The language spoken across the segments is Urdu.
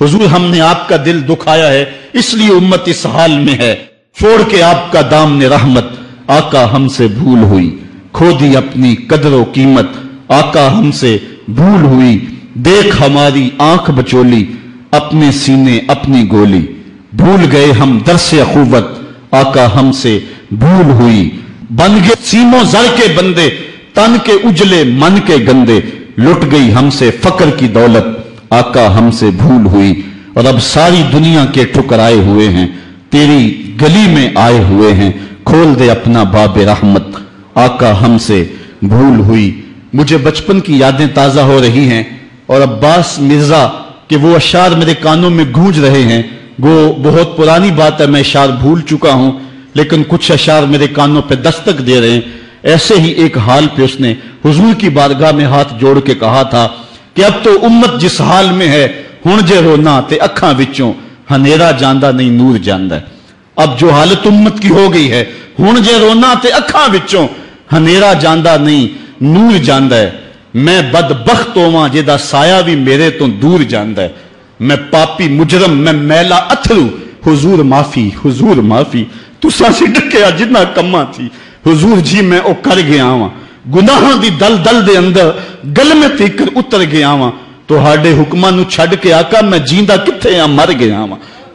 حضور ہم نے آپ کا دل دکھایا ہے، اس لیے امت اس حال میں ہے۔ چھوڑ کے آپ کا دام نے رحمت، آقا ہم سے بھول ہوئی۔ کھو دی اپنی قدر و قیمت، آقا ہم سے بھول ہوئی۔ دیکھ ہماری آنکھ بچولی، اپنے سینے اپنی گولی۔ بھول گئے ہم درس اخوت آقا ہم سے بھول ہوئی۔ بن گئے سیموں زر کے بندے، تن کے اجلے، من کے گندے۔ لٹ گئی ہم سے فقر کی دولت۔ آقا ہم سے بھول ہوئی اور اب ساری دنیا کے ٹھکرائے ہوئے ہیں، تیری گلی میں آئے ہوئے ہیں، کھول دے اپنا باب رحمت۔ آقا ہم سے بھول ہوئی۔ مجھے بچپن کی یادیں تازہ ہو رہی ہیں اور عباس مرزا کہ وہ اشار میرے کانوں میں گونج رہے ہیں۔ وہ بہت پرانی بات ہے، میں اشار بھول چکا ہوں، لیکن کچھ اشار میرے کانوں پہ دستک دے رہے ہیں۔ ایسے ہی ایک حال پہ اس نے حضور کی بارگاہ میں ہاتھ جوڑ کے کہا تھا کہ اب تو امت جس حال میں ہے، ہن جے رونا تے اکھاں وچوں، ہنیرا جاندہ نہیں، نور جاندہ ہے۔ اب جو حالت امت کی ہو گئی ہے، ہن جے رونا تے اکھاں وچوں، ہنیرا جاندہ نہیں، نور جاندہ ہے۔ میں بدبخت ہواں جے دا سایہ بھی میرے تو دور جاندہ ہے۔ میں پاپی مجرم، میں میلا اتھرو۔ حضور معافی حضور معافی۔ تو سانسی ڈکیا جتنا کما تھی۔ حضور جی میں او کر گیا ہاں گناہاں دی دل دل دے اندر گل میں تیکر اتر گیا ہاں تو ہاڈے حکماں نو چھڑ کے آقا میں جیندہ کتھے ہاں مر گیا ہاں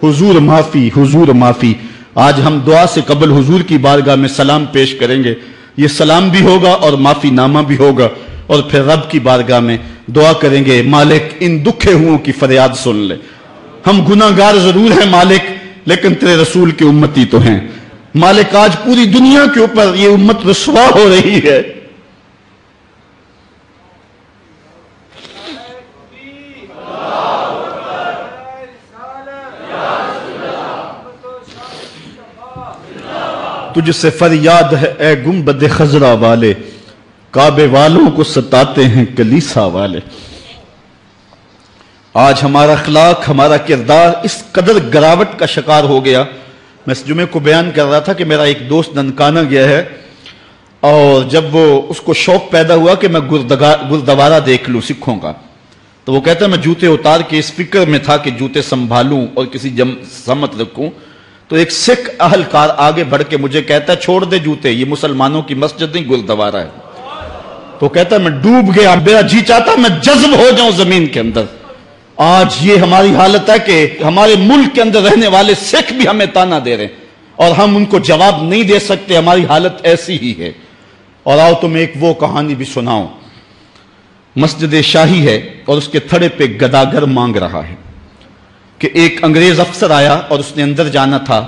حضور معافی حضور معافی۔ آج ہم دعا سے قبل حضور کی بارگاہ میں سلام پیش کریں گے۔ یہ سلام بھی ہوگا اور معافی نامہ بھی ہوگا۔ اور پھر رب کی بارگاہ میں دعا کریں گے، مالک، ان دکھے ہوں کی فریاد سن لے۔ ہم گناہگار ضرور ہیں مالک، لیکن تیرے رسول کے امتی تو ہیں۔ مالک، آج پوری دنیا کے اوپر یہ امت رسوا ہو رہی ہے۔ تجھ سے فریاد ہے، اے گنبد خزرہ والے۔ کعبے والوں کو ستاتے ہیں کلیسا والے۔ آج ہمارا اخلاق، ہمارا کردار اس قدر گراوٹ کا شکار ہو گیا۔ میں اس جمعے کو بیان کر رہا تھا کہ میرا ایک دوست ننکانہ گیا ہے۔ اور جب وہ اس کو شوق پیدا ہوا کہ میں گردوارہ دیکھ لوں، سکھوں کا تو وہ کہتا ہے، میں جوتے اتار کے اس فکر میں تھا کہ جوتے سنبھالوں اور کسی جم، سمت رکھوں۔ تو ایک سکھ اہلکار آگے بڑھ کے مجھے کہتا ہے، چھوڑ دے جوتے، یہ مسلمانوں کی مسجد نہیں گردوارہ ہے۔ تو کہتا ہے، میں ڈوب گیا، میرا جی چاہتا میں جذب ہو جاؤں زمین کے اندر۔ آج یہ ہماری حالت ہے کہ ہمارے ملک کے اندر رہنے والے سکھ بھی ہمیں تانا دے رہے ہیں۔ اور ہم ان کو جواب نہیں دے سکتے، ہماری حالت ایسی ہی ہے۔ اور آؤ تم ایک وہ کہانی بھی سناؤ۔ مسجد شاہی ہے اور اس کے تھڑے پہ گداگر مانگ رہا ہے۔ کہ ایک انگریز افسر آیا اور اس نے اندر جانا تھا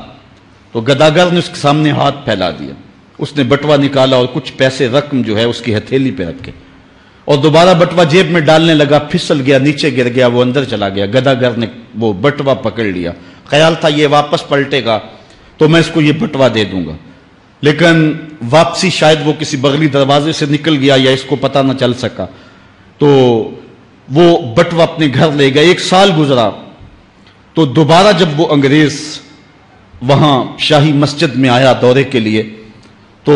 تو گداگر نے اس کے سامنے ہاتھ پھیلا دیا۔ اس نے بٹوا نکالا اور کچھ پیسے رقم جو ہے اس کی ہتھیلی پہ رکھے۔ اور دوبارہ بٹوا جیب میں ڈالنے لگا، پھسل گیا، نیچے گر گیا، وہ اندر چلا گیا۔ گداگر نے وہ بٹوا پکڑ لیا۔ خیال تھا یہ واپس پلٹے گا تو میں اس کو یہ بٹوا دے دوں گا۔ لیکن واپسی شاید وہ کسی بغلی دروازے سے نکل گیا یا اس کو پتہ نہ چل سکا۔ تو وہ بٹوا اپنے گھر لے گیا ایک سال گزرا۔ تو دوبارہ جب وہ انگریز وہاں شاہی مسجد میں آیا دورے کے لیے، تو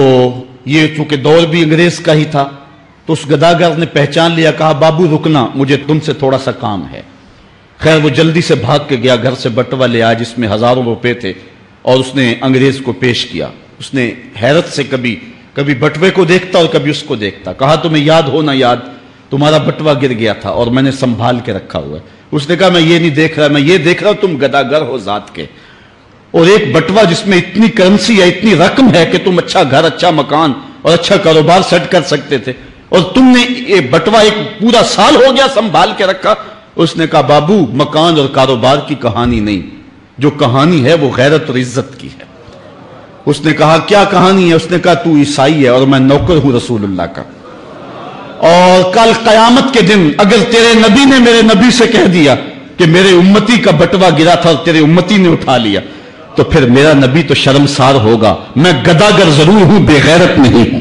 یہ چونکہ دور بھی انگریز کا ہی تھا، تو اس گداگر نے پہچان لیا، کہا، بابو، رکنا، مجھے تم سے تھوڑا سا کام ہے۔ خیر، وہ جلدی سے بھاگ کے گیا، گھر سے بٹوا لے آیا، جس میں ہزاروں روپے تھے، اور اس نے انگریز کو پیش کیا۔ اس نے حیرت سے کبھی کبھی بٹوے کو دیکھتا اور کبھی اس کو دیکھتا۔ کہا، تمہیں یاد ہو نہ یاد، تمہارا بٹوا گر گیا تھا اور میں نے سنبھال کے رکھا ہوا ہے۔ اس نے کہا، میں یہ نہیں دیکھ رہا، میں یہ دیکھ رہا ہوں، تم گداگر ہو ذات کے. اور ایک بٹوا جس میں اتنی کرنسی ہے اتنی رقم ہے کہ تم اچھا گھر اچھا مکان اور اچھا کاروبار سیٹ کر سکتے تھے۔ اور تم نے یہ بٹوا ایک پورا سال ہو گیا سنبھال کے رکھا۔ اس نے کہا، بابو، مکان اور کاروبار کی کہانی نہیں، جو کہانی ہے وہ غیرت اور عزت کی ہے۔ اس نے کہا، کیا کہانی ہے؟ اس نے کہا، تو عیسائی ہے اور میں نوکر ہوں رسول اللہ کا۔ اور کل قیامت کے دن اگر تیرے نبی نے میرے نبی سے کہہ دیا کہ میرے امتی کا بٹوا گرا تھا اور تیرے امتی نے اٹھا لیا، تو پھر میرا نبی تو شرمسار ہوگا۔ میں گداگر ضرور ہوں، بے غیرت نہیں ہوں۔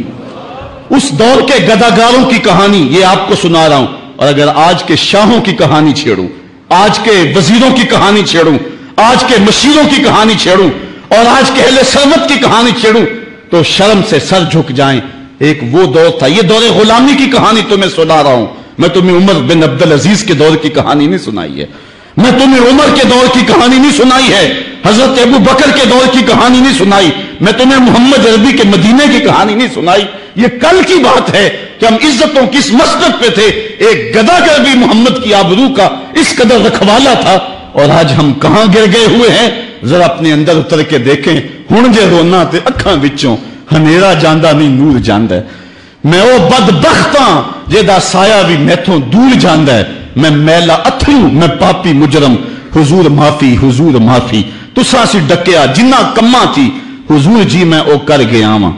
اس دور کے گداگاروں کی کہانی یہ آپ کو سنا رہا ہوں۔ اور اگر آج کے شاہوں کی کہانی چھیڑوں، آج کے وزیروں کی کہانی چھیڑوں، آج کے مشیروں کی کہانی چھیڑوں، اور آج کے اہل سرمت کی کہانی چھیڑوں، تو شرم سے سر جھک جائیں۔ ایک وہ دور تھا، یہ دور غلامی کی کہانی تمہیں سنا رہا ہوں۔ میں تمہیں عمر بن عبد العزیز کے دور کی کہانی نہیں سنائی ہے۔ میں تمہیں عمر کے دور کی کہانی نہیں سنائی ہے۔ حضرت ابو بکر کے دور کی کہانی نہیں سنائی۔ میں تمہیں محمد عربی کے مدینے کی کہانی نہیں سنائی۔ یہ کل کی بات ہے کہ ہم عزتوں کس مسجد پہ تھے۔ ایک گدا کر بھی محمد کی آبرو کا اس قدر رکھوالا تھا۔ اور آج ہم کہاں گر گئے ہوئے ہیں؟ ذرا اپنے اندر اتر کے دیکھیں۔ ہن جے رونا تے اکھاں وچوں۔ ہنیرا جاندہ نہیں، نور جاندہ ہے۔ میں وہ او بدبختاں جیدا سایہ بھی میتھوں دور جاندہ ہے۔ میں میلا اتھرو میں پاپی مجرم۔ حضور معافی حضور معافی۔ تسا سی ڈکیا جنہ کما تھی۔ حضور جی میں او کر گیا ہاں۔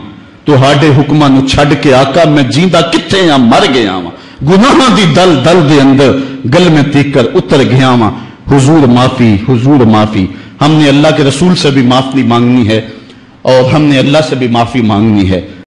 تو ہاڈے حکماں نو چھڈ کے آقا میں جیندا کتھے ہاں؟ مر گیا ہاں۔ گناہاں دی دل دل دے اندر گل میں تیکر اتر گیا ہاں۔ حضور معافی حضور معافی۔ ہم نے اللہ کے رسول سے بھی معافی مانگنی ہے۔ اور ہم نے اللہ سے بھی معافی مانگنی ہے۔